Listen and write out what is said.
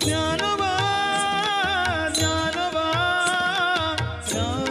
ಜ್ಞಾನವಾ ಜ್ಞಾನವಾ ಜ್ಞಾನ